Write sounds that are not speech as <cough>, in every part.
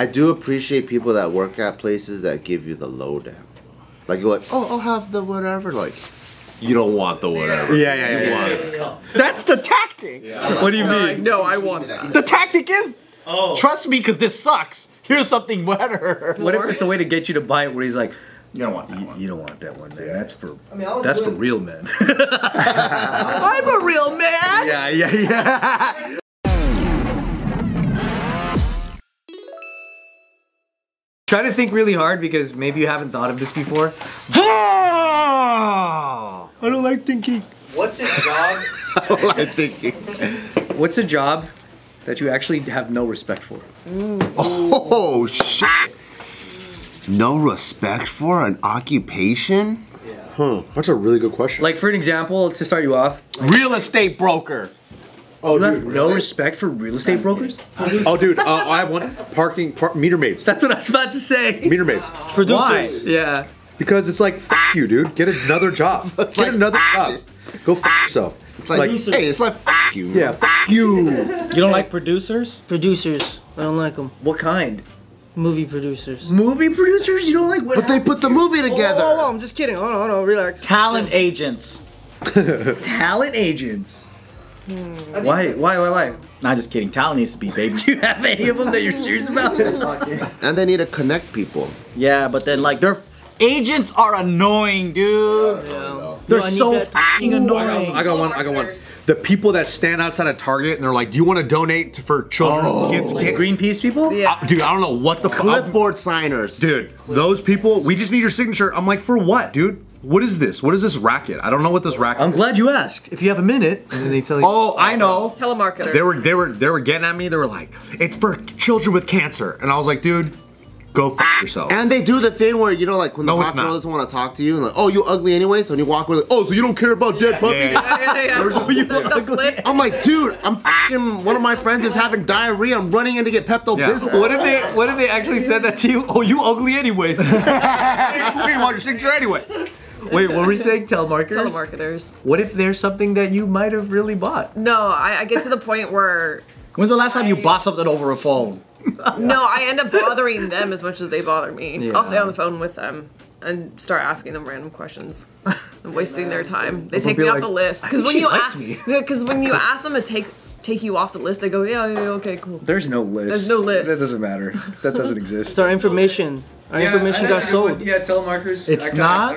I do appreciate people that work at places that give you the lowdown. Like you're like, oh, I'll have the whatever. Like, you don't want the whatever. Yeah, yeah, yeah, You yeah. want it. That's the tactic. What do you mean? No, I want that. The tactic is Oh. trust me because this sucks. Here's something better. What if it's a way to get you to buy it where he's like, You don't want that you, one. you don't want that one, man. That's for I mean, I was that's for real men. <laughs> I'm a real man. yeah, yeah, yeah. <laughs> Try to think really hard because maybe you haven't thought of this before. I don't like thinking. What's his job? <laughs> I'm thinking. What's a job that you actually have no respect for? Oh shit! No respect for an occupation? Huh. That's a really good question. Like for an example, to start you off, Real estate broker. Oh, you have dude. no respect for real estate brokers. <laughs> Oh, dude. Uh, I have one. Parking. Par- meter maids. That's what I was about to say. Meter maids. Why? Yeah. Because it's like, f- you, dude. Get another job. <laughs> Get like, another job. Go f yourself. It's like, hey, it's like f you. yeah. F- you. <laughs> You don't like producers? Producers. I don't like them. What kind? Movie producers. Movie producers? You don't like what? But they put the movie together. Oh, oh, oh, I'm just kidding. Hold on, hold on, relax. Talent agents. talent agents. Why? Why? Why? Why? Not just kidding. Talent needs to be baby. <laughs> Do you have any of them that you're serious <laughs> about? And they need to connect people. yeah, but then like their agents are annoying, dude. They're No, so fucking annoying. I got one. I got one. The people that stand outside of Target and they're like, "Do you want to donate to, for children, kids, like kids?" Greenpeace people? Yeah. Uh, dude, I don't know what the fuck. Clipboard signers. Dude, those people, we just need your signature. I'm like, for what, dude? What is this? What is this racket? I don't know what this racket. Is. I'm glad you asked. If you have a minute, and then they tell you. Oh, I know. Telemarketer. They were they were they were getting at me. They were like, "It's for children with cancer," and I was like, "Dude, go f yourself." And they do the thing where, you know, like when the No, it's hot girl not. doesn't want to talk to you, and like, oh, you ugly anyway, so when you walk away, like, oh, so you don't care about dead puppies? Yeah, yeah, yeah, yeah, yeah. the, the flip. I'm like, dude, I'm fucking, one of my friends is having diarrhea. I'm running in to get Pepto Yeah. Bismol. What if they? What if they actually said that to you? Oh, you ugly anyways. we didn't want your signature anyway. <laughs> Wait, what were we saying? Telemarketers. Telemarketers. What if there's something that you might have really bought? No, I, I get to the point where When's the last time you bought something over a phone? <laughs> no, I end up bothering them as much as they bother me. Yeah. I'll stay on the phone with them and start asking them random questions and wasting their time. They take be me off the list because when you ask because <laughs> when you ask them to take take you off the list, they go, yeah, yeah, yeah, okay, cool. There's no list. There's no list. That doesn't matter. That doesn't exist. It's our information. Our information got sold. Yeah, telemarketers. It's not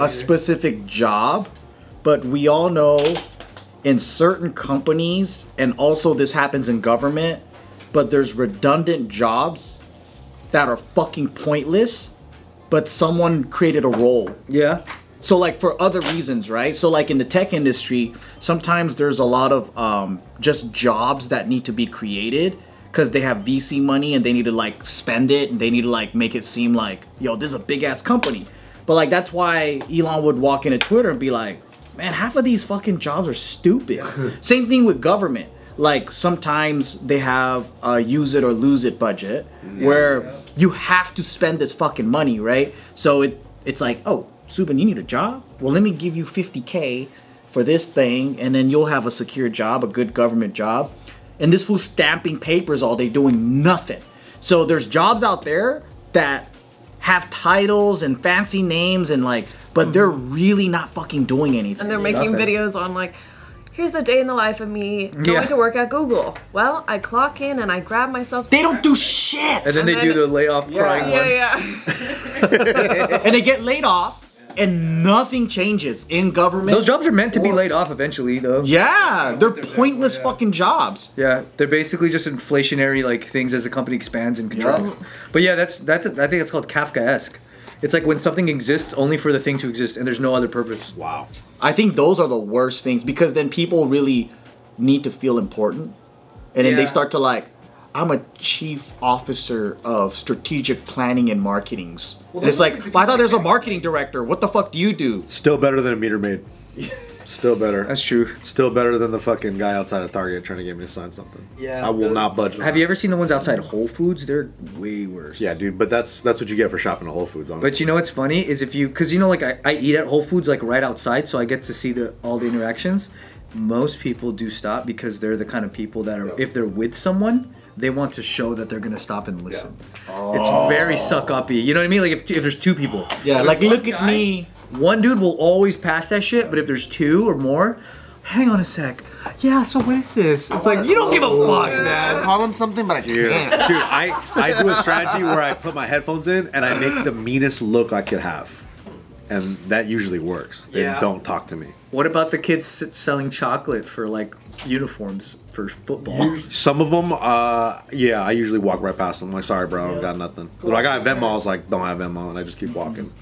a specific job, but we all know in certain companies, and also this happens in government, but there's redundant jobs that are fucking pointless, but someone created a role. Yeah. So like for other reasons, right? So like in the tech industry, sometimes there's a lot of um, just jobs that need to be created because they have VC money and they need to like spend it and they need to like make it seem like, yo, this is a big ass company. But like that's why Elon would walk into Twitter and be like, man, half of these fucking jobs are stupid. <laughs> Same thing with government. Like sometimes they have a use it or lose it budget where you have to spend this fucking money, right? So it it's like, oh, Subin, you need a job? Well, let me give you 50k for this thing, and then you'll have a secure job, a good government job. And this fool's stamping papers all day doing nothing. So there's jobs out there that have titles and fancy names and like, but mm-hmm. they're really not fucking doing anything. And they're making Nothing. videos on like, here's the day in the life of me going Yeah. to work at Google. Well, I clock in and I grab myself. they don't do shit. And then they And do the layoff crying one. Yeah, yeah. <laughs> and they get laid off, and nothing changes in government. Those jobs are meant to be laid off eventually, though. Yeah, they're pointless fucking jobs. Yeah, they're basically just inflationary like things as the company expands and contracts. But yeah, that's that's I think it's called Kafkaesque. It's like when something exists only for the thing to exist and there's no other purpose. Wow. I think those are the worst things because then people really need to feel important. And then they start to like, I'm a chief officer of strategic planning and marketings. and it's like, well, I thought there's a marketing director. What the fuck do you do? Still better than a meter maid. <laughs> Still better. That's true. Still better than the fucking guy outside of Target trying to get me to sign something. Yeah, I will the- not budge. on Have that. you ever seen the ones outside Whole Foods? They're way worse. Yeah, dude. But that's that's what you get for shopping at Whole Foods. Honestly. But you know what's funny is if you, cause you know like I, I eat at Whole Foods like right outside, so I get to see the all the interactions. Most people do stop because they're the kind of people that are if they're with someone, they want to show that they're gonna stop and listen. It's very oh. suck uppy. You know what I mean? Like if, if there's two people, Yeah, like one look at me. one dude will always pass that shit. But if there's two or more, hang on a sec. Yeah. So what is this? It's like you don't give a fuck, man. Call him something, but I can't. Dude, I, I do a strategy where I put my headphones in and I make the meanest look I could have. And that usually works. They Yeah. don't talk to me. What about the kids selling chocolate for like uniforms for football? Some of them, uh, yeah, I usually walk right past them. like, sorry, bro, I don't got nothing. But I got Venmo, I was like, don't have Venmo, and I just keep walking.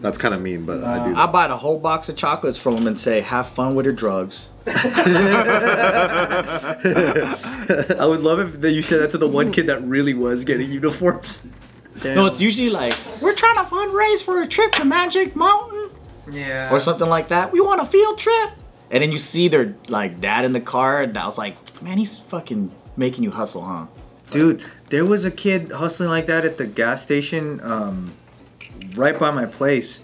That's kind of mean, but I do. I buy the whole box of chocolates from them and say, "Have fun with your drugs." <laughs> I would love if that you said that to the one kid that really was getting uniforms. No, it's usually like, "We're trying to fundraise for a trip to Magic Mountain." Yeah. or something like that. We want a field trip. And then you see their like dad in the car, and I was like, man, he's fucking making you hustle, huh? Dude, there was a kid hustling like that at the gas station um, right by my place.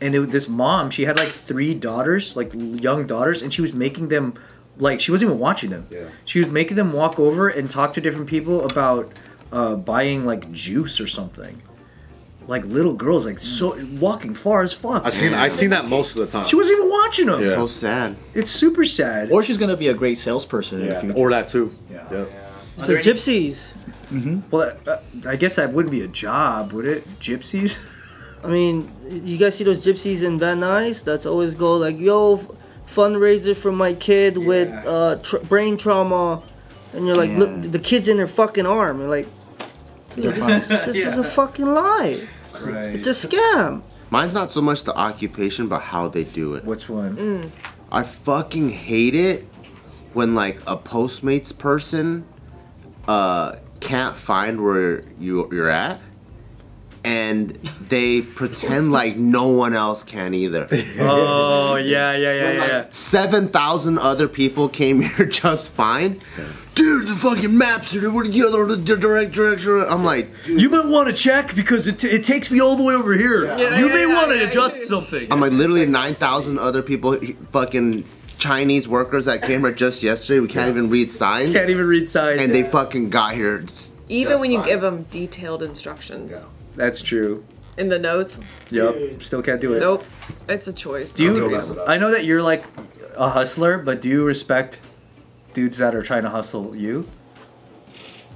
And it, was this mom, she had like three daughters, like young daughters, and she was making them, like, she wasn't even watching them. Yeah. She was making them walk over and talk to different people about uh, buying like juice or something. Like little girls, like so walking far as fuck. I've seen, I've seen that most of the time. She wasn't even watching them. Yeah. So sad. It's super sad. Or she's gonna be a great salesperson in the yeah. future. Or that too. Yeah. Yep. It's the gypsies. well, uh, I guess that wouldn't be a job, would it? Gypsies? <laughs> I mean, you guys see those gypsies in Van Nuys? That's always go like, yo, fundraiser for my kid with uh, tr- brain trauma, and you're like, look, the kid's in their fucking arm. You're like, dude, this, is, this is a <laughs> fucking lie. Right. It's a scam. Mine's not so much the occupation, but how they do it. Which one? I fucking hate it when like a Postmates person uh can't find where you you're at and they pretend like no one else can either. <laughs> Oh yeah, yeah, yeah, Like, yeah. 7,000 other people came <laughs> here just fine. Dude, the fucking maps are what you know the, the direct direction. I'm like, You might want to check because it, it takes me all the way over here. Yeah, you yeah, may yeah, want to yeah, adjust yeah. something. I'm like literally 9,000 other people, fucking Chinese workers that came here just yesterday. We can't even read signs, Can't even read signs. and they fucking got here. s- Even just when you give them detailed instructions That's true. in the notes, Yep. Still can't do it. nope, it's a choice. Do you? I know that you're like a hustler, but do you respect dudes that are trying to hustle you?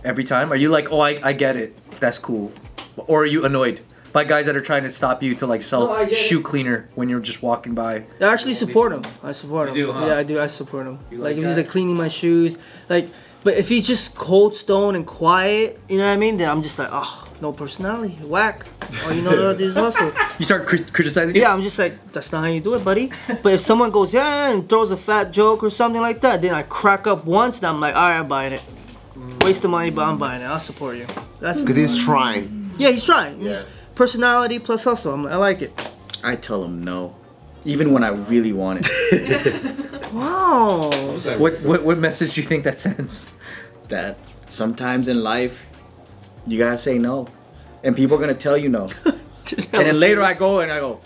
Every time? Are you like, oh, I, I get it. That's cool. Or are you annoyed by guys that are trying to stop you to like sell No, shoe it. cleaner when you're just walking by? I actually support him. I support him. You do, huh? Yeah, I do. I support him. You like, like if he's like cleaning my shoes, like, but if he's just cold stone and quiet, you know what I mean? Then I'm just like, oh, no personality, whack. All you know how to do is hustle. <laughs> You start cri- criticizing. Yeah, I'm just like, that's not how you do it, buddy. But if someone goes, yeah, and throws a fat joke or something like that, then I crack up once, and I'm like, all right, I'm buying it. Waste the money, but I'm buying it. I'll support you. That's Because he's trying. yeah, he's trying. He's personality plus hustle. I'm, I like it. I tell him no, even when I really want it. <laughs> Wow. What, what what message do you think that sends? that sometimes in life, you gotta say no, and people are gonna tell you no. <laughs> and then later I go and I go,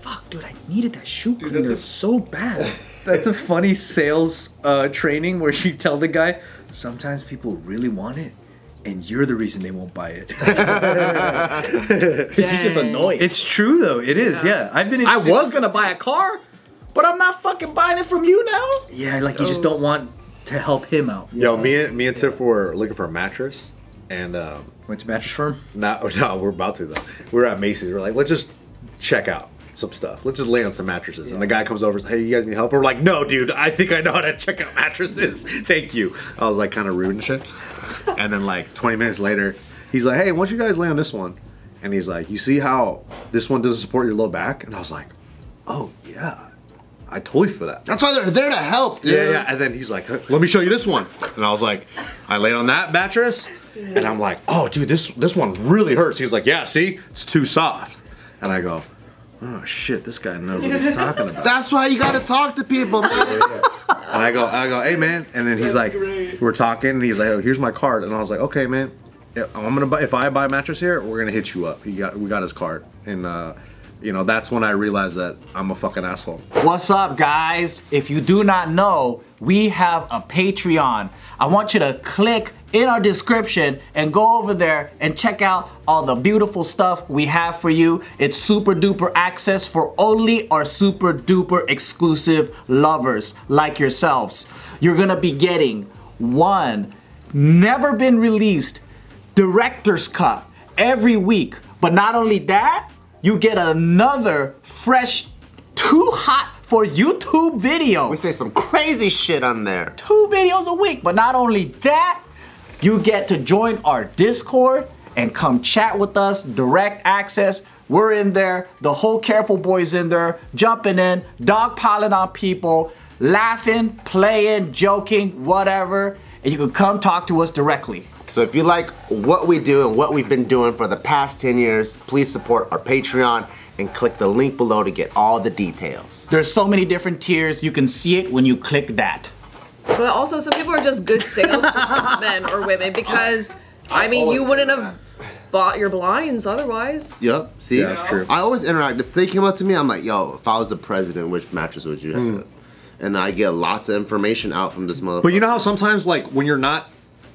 fuck, dude, I needed that shoe cleaner that's a- so bad. <laughs> That's a funny sales uh, training where you tell the guy sometimes people really want it, and you're the reason they won't buy it. <laughs> Cause you're just annoyed. it's true though. It is. Yeah, I've been. In, I was gonna buy a car, but I'm not fucking buying it from you now. Yeah, like you just don't want to help him out. Yo, me and me and Tiff were looking for a mattress, and um, Went to mattress firm. not <laughs> no, we're about to though. We're at Macy's. We're like, let's just check out some stuff. Let's just lay on some mattresses. And the guy comes over, and says, "Hey, you guys need help?" We're like, "No, dude. I think I know how to check out mattresses. <laughs> Thank you." I was like, kind of rude and shit. And then like 20 minutes later, he's like, "Hey, why don't you guys lay on this one?" And he's like, "You see how this one doesn't support your low back?" And I was like, "Oh yeah." I totally feel that. That's why they're there to help, dude. Yeah, yeah. And then he's like, "Let me show you this one." And I was like, I laid on that mattress, and I'm like, "Oh, dude, this this one really hurts." He's like, "Yeah, see, it's too soft." And I go, "Oh shit, this guy knows what he's <laughs> talking about." That's why you gotta talk to people, man. And I go, I go, "Hey, man." And then he's like, "We're talking," and he's like, "Oh, here's my card." And I was like, "Okay, man. I'm gonna buy. If I buy a mattress here, we're gonna hit you up." He got, we got his card, and uh, you know, that's when I realized that I'm a fucking asshole. What's up, guys? If you do not know, we have a Patreon. I want you to click in our description and go over there and check out all the beautiful stuff we have for you. It's super duper access for only our super duper exclusive lovers like yourselves. You're gonna be getting one never been released director's cut every week. But not only that, you get another fresh, too hot for YouTube video. We say some crazy shit on there. Two videos a week. But not only that, you get to join our Discord and come chat with us, direct access. We're in there, the whole Careful Boyz in there, jumping in, dogpiling on people, laughing, playing, joking, whatever. And you can come talk to us directly. So if you like what we do and what we've been doing for the past 10 years, please support our Patreon and click the link below to get all the details. There's so many different tiers. You can see it when you click that. But also, some people are just good salesmen <laughs> or women because, I mean, you wouldn't have bought your blinds otherwise. Yep, see? Yeah, that's true. I always interact. If they came up to me, I'm like, yo, if I was the president, which mattress would you hmm. have? And I get lots of information out from this motherfucker. But you know how sometimes, like, when you're not,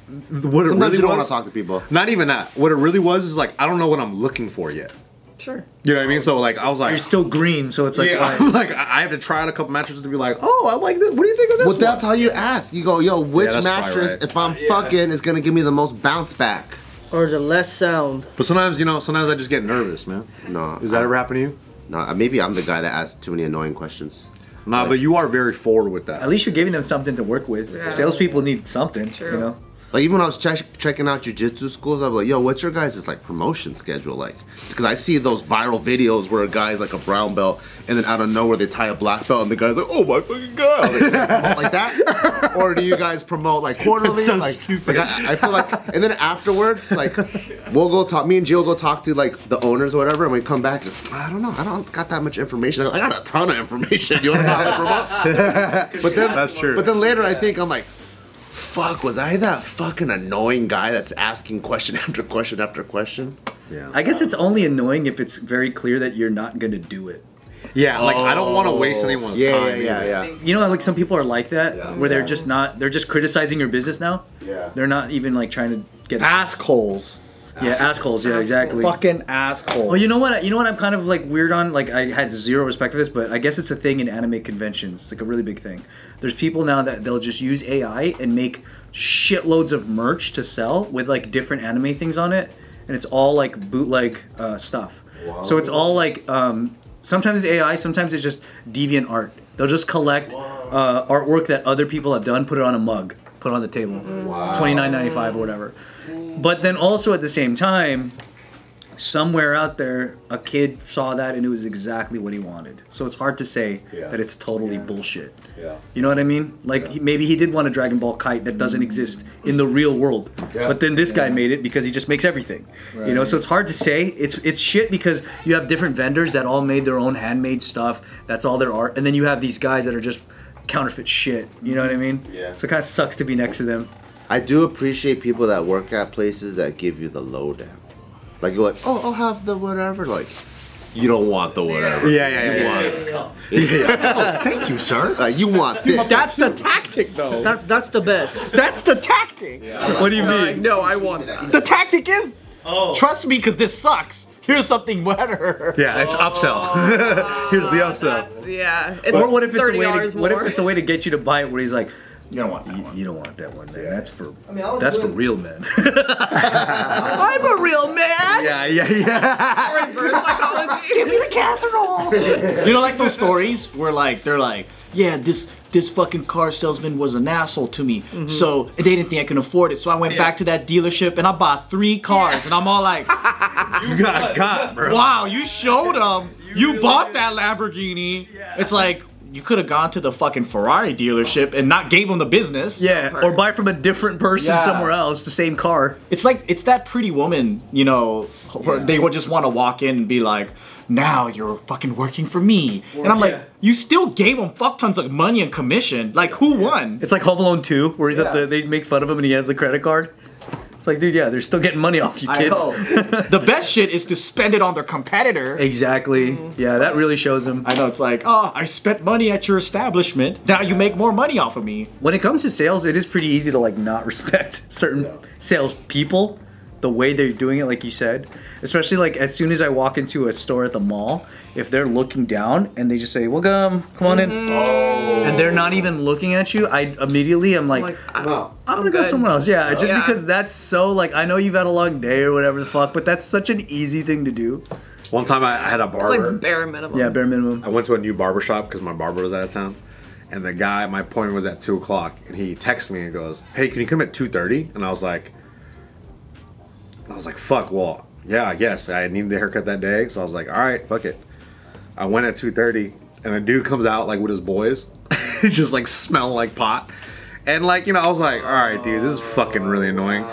what it Sometimes really you don't want to talk to people. not even that. What it really was is like, I don't know what I'm looking for yet. Sure. You know what I mean? So like, I was like, You're still green, so it's like, yeah, alright. <laughs> I'm like, I I have to try out a couple mattresses to be like, oh, I like this. What do you think of this? Well, that's how you ask. You go, yo, which that's probably mattress, right. if I'm fucking, is gonna give me the most bounce back? Or the less sound. But sometimes, you know, sometimes I just get nervous, man. No. Is that I- ever happen to you? No, uh, maybe I'm the guy that asks too many annoying questions. Nah, but you are very forward with that. At least you're giving them something to work with. Yeah. Salespeople need something, True. you know. Like even when I was check- checking out jujitsu schools, I was like, "Yo, what's your guys' like promotion schedule like?" Because I see those viral videos where a guy's like a brown belt, and then out of nowhere they tie a black belt, and the guy's like, "Oh my fucking god!" Like, like that, <laughs> or do you guys promote like quarterly? so like, stupid. Like, I, I feel like, and then afterwards, like we'll go talk. Me and Jill go talk to like the owners or whatever, and we come back. And, I don't know. I don't got that much information. I got a ton of information. You want to know how to promote? <laughs> but then That's true. But then later, I think I'm like fuck, was I that fucking annoying guy that's asking question <laughs> after question after question? Yeah. I guess it's only annoying if it's very clear that you're not gonna do it. Yeah, like I don't want to waste oh. anyone's yeah, time. Yeah, either. yeah, yeah. You know, like some people are like that, Yeah. where they're just not, they're just criticizing your business now. Yeah. They're not even like trying to get. Assholes. Yeah, assholes. Yeah, exactly. Fucking asshole. Well, you know what? You know what? I'm kind of like weird on. Like I had zero respect for this, but I guess it's a thing in anime conventions. It's like a really big thing. There's people now that they'll just use AI and make shitloads of merch to sell with like different anime things on it, and it's all like bootleg uh, stuff. So it's all like um, sometimes it's AI, sometimes it's just DeviantArt. They'll just collect uh, artwork that other people have done, put it on a mug, put on the table, mm. twenty nine ninety five or whatever. But then also at the same time, somewhere out there, a kid saw that and it was exactly what he wanted. So it's hard to say Yeah. that it's totally bullshit. Yeah. You know what I mean? Like he, maybe he did want a Dragon Ball kite that doesn't mm. exist in the real world, but then this guy made it because he just makes everything. You know, so it's hard to say. It's it's shit because you have different vendors that all made their own handmade stuff. That's all their art, and then you have these guys that are just counterfeit shit. You know what I mean? Yeah. So it kind of sucks to be next to them. I do appreciate people that work at places that give you the lowdown. Like you're like, oh, I'll have the whatever. Like, you don't want the whatever. Yeah, yeah, yeah. You yeah, want yeah. it. <laughs> Oh, thank you, sir. Like, you want this. That's the tactic, though. That's that's the best. That's the tactic. What do you They're like, no, I want that. The tactic is Oh. trust me, because this sucks. Here's something better. Yeah, it's upsell. Oh, <laughs> Here's the upsell. That's, yeah. It's Or what if it's a thirty way dollars to more. what if it's a way to get you to buy it where he's like, You don't want that you, one. you don't want that one, man. That's for mean, I was that's for real men. <laughs> I'm a real man. Yeah, yeah, yeah. <laughs> reverse psychology? the casserole. you know, like those stories where like they're like, yeah, this this fucking car salesman was an asshole to me, so they didn't think I can afford it. So I went back to that dealership and I bought three cars, and I'm all like, <laughs> You got got, bro. wow, you showed them, <laughs> you, bought that Lamborghini. It's like you could have gone to the fucking Ferrari dealership and not gave them the business. yeah, or buy from a different person Yeah. somewhere else the same car. It's like it's that pretty woman, you know, where they would just want to walk in and be like, "Now you're fucking working for me," and I'm like, yeah. "You still gave him fuck tons of money and commission. Like, who won?" It's like Home Alone 2, where he's at the they make fun of him and he has the credit card. It's like, dude, yeah, they're still getting money off you, I kid. know. <laughs> the best shit is to spend it on their competitor. Exactly. Mm-hmm. Yeah, that really shows them. I know it's like, oh, I spent money at your establishment. Now you make more money off of me. When it comes to sales, it is pretty easy to like not <laughs> respect certain sales people, the way they're doing it, like you said. Especially like as soon as I walk into a store at the mall, if they're looking down and they just say, "Welcome, come on in," mm-hmm. and they're not even looking at you, I immediately am like, Like, I, Wow. I'm gonna go somewhere else. Yeah, just Yeah. because that's so like I know you've had a long day or whatever the fuck, but that's such an easy thing to do. One time I, I had a it's barber. like bare minimum. Yeah, bare minimum. I went to a new barber shop because my barber was out of town, and the guy, my appointment was at two o'clock, and he texts me and goes, "Hey, can you come at 2.30? And I was like, I was like, "Fuck, well, yeah, yes, I needed a haircut that day, so I was like, all right, fuck it." I went at two thirty, and a dude comes out like with his boys, <laughs> just like smelling like pot, and like you know, I was like, all right, dude, this is fucking really annoying.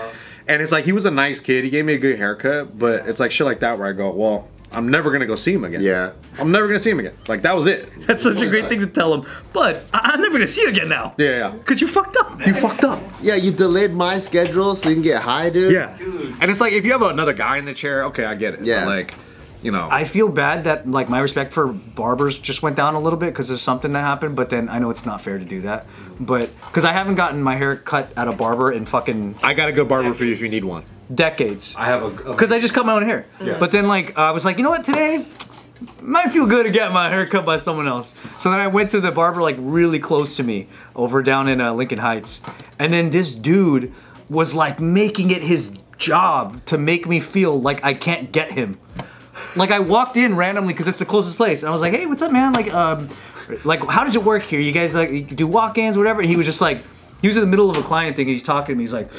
And it's like he was a nice kid. He gave me a good haircut, but it's like shit like that where I go, well, I'm never gonna go see him again. Yeah. I'm never gonna see him again. Like that was it. <laughs> That's such a great thing to tell him. But I- I'm never gonna see you again now. Yeah, yeah. Cause you fucked up, man. You fucked up. Yeah, you delayed my schedule so you can get high, dude. Yeah. And it's like if you have another guy in the chair, okay, I get it. Yeah. But like, you know, I feel bad that like my respect for barbers just went down a little bit because there's something that happened. But then I know it's not fair to do that. But because I haven't gotten my hair cut at a barber in fucking I got a good barber for you if you need one. Decades. I have a. Because I just cut my own hair. Yeah. But then like I was like, you know what, today might feel good to get my hair cut by someone else. So then I went to the barber like really close to me over down in uh, Lincoln Heights, and then this dude was like making it his job to make me feel like I can't get him. Like I walked in randomly because it's the closest place, and I was like, "Hey, what's up, man? Like, um, like how does it work here? You guys like you do walk-ins, whatever?" And he was just like, he was in the middle of a client thing, and he's talking to me. He's like,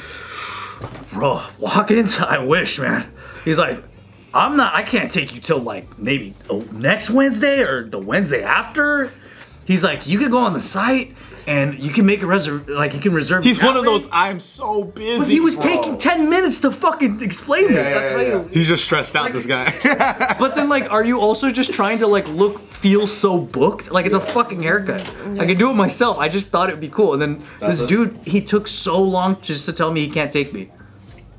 "Bro, walk-ins? I wish, man." He's like, "I'm not. I can't take you till like maybe oh, next Wednesday or the Wednesday after." He's like, "You can go on the site." And you can make a reserve, like you can reserve. He's one of those. I'm so busy. But he was bro." taking ten minutes to fucking explain this. That's how you. He's just stressed out. this guy. <laughs> But then, like, are you also just trying to like look, feel so booked? Like, it's a fucking haircut. I can do it myself. I just thought it'd be cool. And then this it. dude, he took so long just to tell me he can't take me.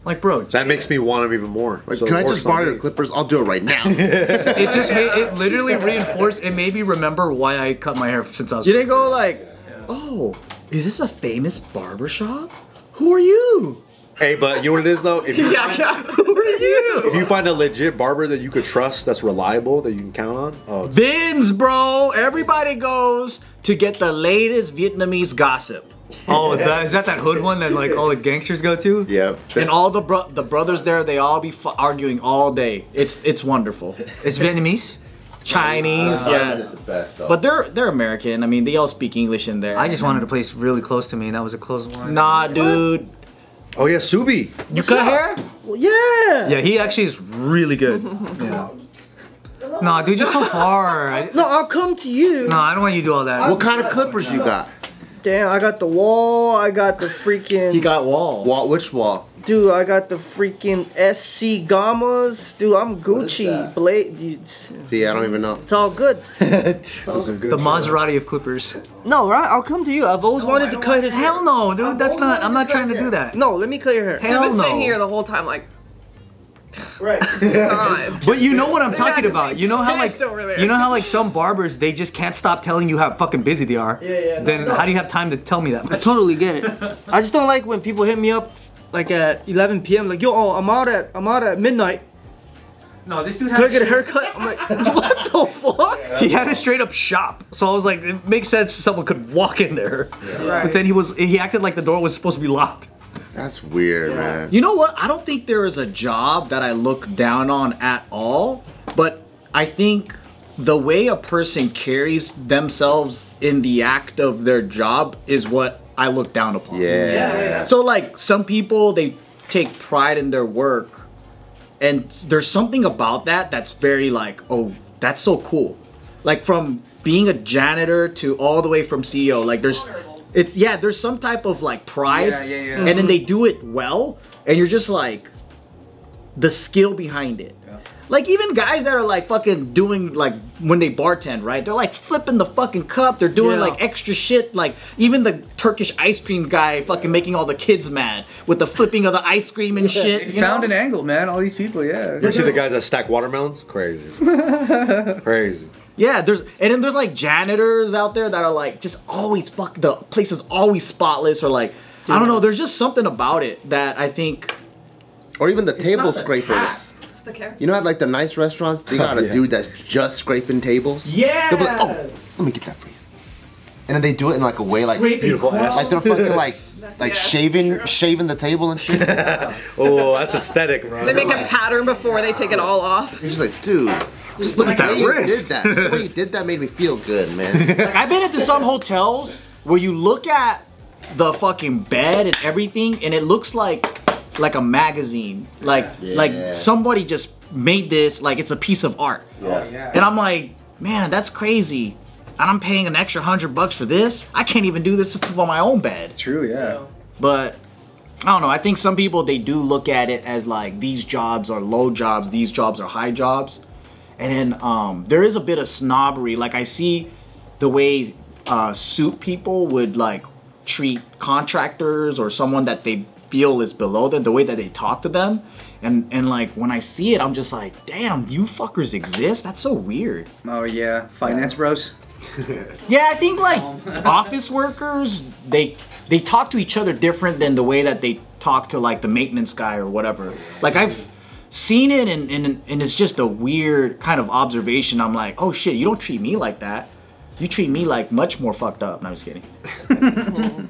Like, bro, that makes me want him even more. Like, So- can I or just borrow your clippers? I'll do it right now. <laughs> it just made it literally reinforced. It made me remember why I cut my hair since I was. You didn't go like, oh, is this a famous barber shop? Who are you? Hey, but you know what it is though? If you, <laughs> Yeah, yeah. <laughs> if you find a legit barber that you could trust, that's reliable, that you can count on. Oh, Vins, bro. Everybody goes to get the latest Vietnamese gossip. Oh, that, is that that hood one that like all the gangsters go to? Yeah. And all the bro- the brothers there, they all be fu- arguing all day. It's it's wonderful. It's Vietnamese. Chinese, That yeah. is the best though. But they're they're American. I mean, they all speak English in there. I just wanted a place really close to me, and that was a close one. Nah, dude. oh yeah, Subi. You cut hair? Well, yeah. Yeah, he actually is really good. <laughs> Yeah. Nah, dude, you're so far. I, <laughs> No, I'll come to you. no, I don't want you to do all that. what kind of clippers you got? Damn, I got the wall. I got the freaking. He got wall. Wall, which wall? Dude, I got the freaking SC Gammas. Dude, I'm Gucci. Blade. Dude, See, I don't even know. it's all good. <laughs> Some good The shit. Maserati of Clippers. No, right? I'll come to you. I've always wanted to cut his hair. Hell no, dude. That's not. I'm not trying to do that. No, let me cut your hair. Hell I've been sitting here the whole time, like, Right. <laughs> But you know what I'm talking just about. like- You know how like you know how like some barbers they just can't stop telling you how fucking busy they are. Yeah, yeah, no, Then no. how do you have time to tell me that I totally get it. <laughs> I just don't like when people hit me up like at 11 p.m. Like, yo, oh, I'm out at I'm out at midnight. No, this dude Can I get a haircut? I'm like, <laughs> what the fuck? He had a straight up shop, so I was like, it makes sense someone could walk in there. But then he was he acted like the door was supposed to be locked. That's weird, man. You know what? I don't think there is a job that I look down on at all, but I think the way a person carries themselves in the act of their job is what I look down upon. Yeah. yeah. So like some people they take pride in their work and there's something about that that's very like, oh, that's so cool. Like from being a janitor to all the way from CEO, like there's it's yeah, there's some type of like pride Yeah, yeah, yeah. and then they do it well and you're just like the skill behind it. Like even guys that are like fucking doing like when they bartend, right? They're like flipping the fucking cup. They're doing Yeah. like extra shit. Like even the Turkish ice cream guy fucking making all the kids mad with the flipping of the ice cream and shit. You found know? an angle, man. All these people, yeah. You see the guys that stack watermelons? Crazy. <laughs> Crazy. Yeah, there's and then there's like janitors out there that are like just always fuck the place is always spotless or like I don't know. There's just something about it that I think Or even the table scrapers. Task. It's the character. You know, at like the nice restaurants, they got a <laughs> Yeah. dude that's just scraping tables. Yeah. They'll be like, oh, let me get that for you. And then they do it in like a way like Beautiful ass. like they're fucking like <laughs> like yeah, shaving shaving the table and shit. You're <laughs> Oh, that's aesthetic, bro. They make a pattern before they take it all off. You're just like, dude, just look at that the way you wrist. did that. The way you did that made me feel good, man. Like I've been into some hotels where you look at the fucking bed and everything, and it looks like like a magazine. Like Yeah. like somebody just made this like it's a piece of art. yeah. And I'm like, man, that's crazy. And I'm paying an extra hundred bucks for this. I can't even do this for my own bed. True, yeah. But I don't know. I think some people they do look at it as like these jobs are low jobs, these jobs are high jobs, and then um, there is a bit of snobbery. Like I see the way uh, suit people would like treat contractors or someone that they feel is below them, the way that they talk to them, and and like when I see it, I'm just like, damn, you fuckers exist. That's so weird. Oh yeah, finance bros. <laughs> Yeah, I think like um, <laughs> office workers, they they talk to each other different than the way that they talk to like the maintenance guy or whatever. Like I've seen it and, and and it's just a weird kind of observation. I'm like, oh shit, you don't treat me like that. You treat me like much more fucked up. No, I'm just kidding. <laughs>